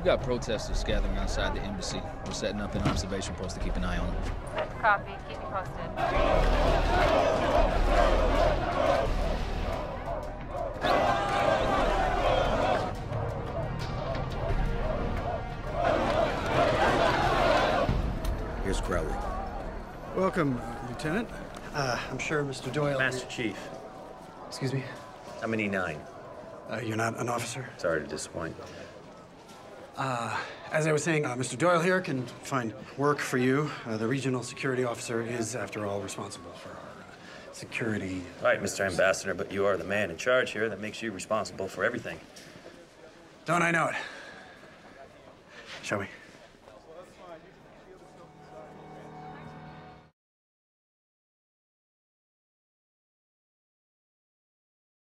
We've got protesters gathering outside the embassy. We're setting up an observation post to keep an eye on them. Copy. Keep me posted. Here's Crowley. Welcome, Lieutenant. Uh, I'm sure Mr. Doyle. Master Chief, Excuse me. I'm an E9. Uh, you're not an officer. Sorry to disappoint. As I was saying, uh, Mr. Doyle here can find work for you. Uh, the regional security officer is, after all, responsible for our uh, security. All right, Mr. Ambassador, but you are the man in charge here. That makes you responsible for everything. Don't I know it? Shall we?